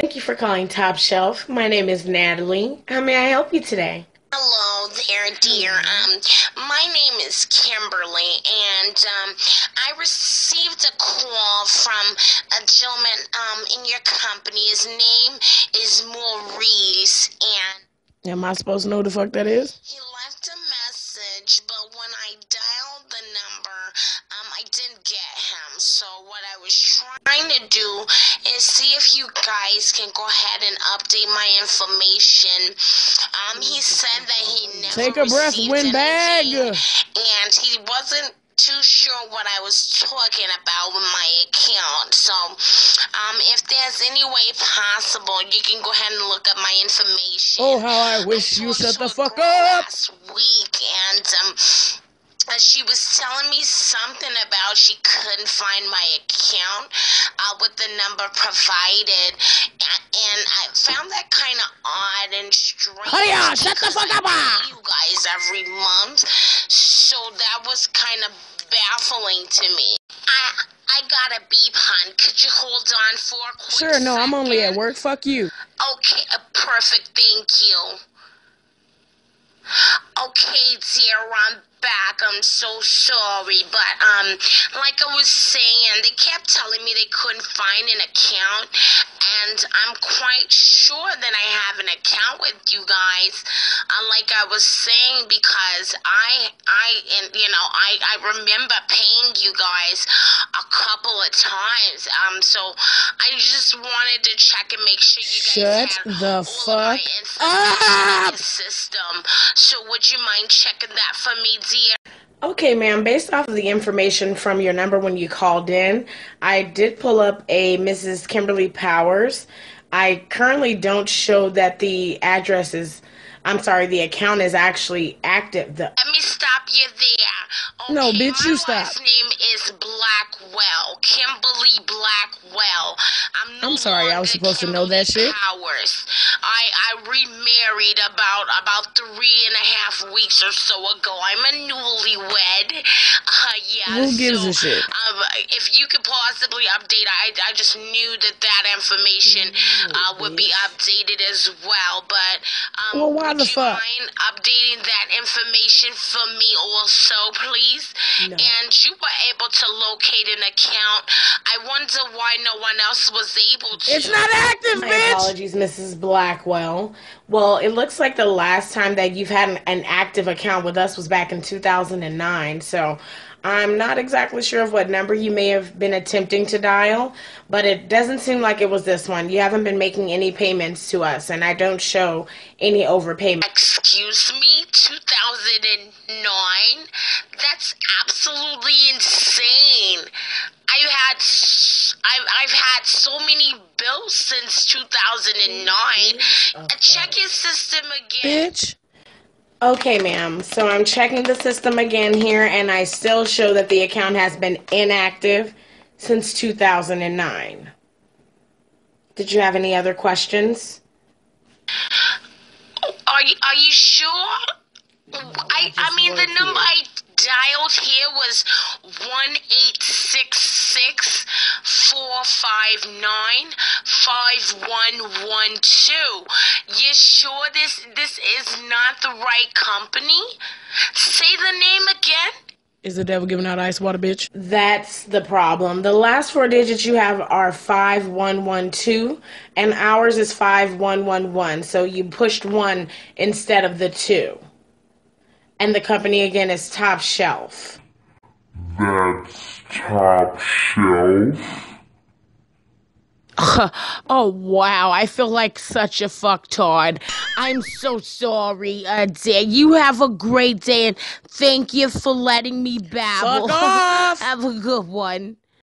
Thank you for calling Top Shelf. My name is Natalie. How may I help you today? Hello there, dear. Um, my name is Kimberly, and um, I received a call from a gentleman um, in your company. His name is Maurice, and Am I supposed to know who the fuck that is? he I didn't get him. So what I was trying to do is see if you guys can go ahead and update my information. Um, he said that he never Take a breath, windbag. anything, and he wasn't too sure what I was talking about with my account. So, um, if there's any way possible, you can go ahead and look up my information. Oh, how I wish I you shut the fuck up. Last week, and um, uh, she was telling me something about she couldn't find my account uh, with the number provided, and, and I found that kind of odd and strange. Honey, uh, shut the fuck up, pay You guys every month, so that was kind of baffling to me. I I got a beep, hun. Could you hold on for a quick Sure, no, I'm only at work. Fuck you. Okay, uh, perfect. Thank you. Okay, dear, I'm back. I'm so sorry, but um, like I was saying, they kept telling me they couldn't find an account, and I'm quite sure that I have an account with you guys. Uh, like I was saying, because I, I, and you know, I, I remember paying you guys a couple of times. Um, so I just wanted to check and make sure you guys Shut had the all of my fuck up. system. So would you mind checking that for me, dear? Okay, ma'am, based off of the information from your number when you called in, I did pull up a Mrs. Kimberly Powers. I currently don't show that the address is, I'm sorry, the account is actually active. The, Let me stop you there. Okay, No, bitch, you stop. I'm, no I'm sorry, I was supposed to know that shit. Powers. I I remarried about about three and a half weeks or so ago. I'm a newlywed. Uh, yeah. Who gives so, a shit? Um, if you could possibly update, I I just knew that that information uh, would be updated as well. But um, Well, why would the you fuck? mind updating that information for me also, please? No. And you were able to locate an account. I wonder why no one else was able to. it's not active, My bitch. apologies, Mrs. Blackwell. Well, it looks like the last time that you've had an, an active account with us was back in 2009. So I'm not exactly sure of what number you may have been attempting to dial, but it doesn't seem like it was this one. You haven't been making any payments to us, and I don't show any overpayment. Excuse me, 2009? That's absolutely insane. I've had s- I've, I've had so many bills since 2009. Uh, Check your system again. Bitch. Okay, ma'am. So I'm checking the system again here, and I still show that the account has been inactive since 2009. Did you have any other questions? Are you, are you sure? I, I mean, the number I dialed here was 1866 459 5112. You sure this, this is not the right company? Say the name again. Is the devil giving out ice water, bitch? That's the problem. The last four digits you have are 5112, and ours is 5111. So you pushed one instead of the two. And the company again is Top Shelf. That's top shelf. Oh wow, I feel like such a fucktard. I'm so sorry, uh, dear. You have a great day, and thank you for letting me babble. Fuck off! have a good one.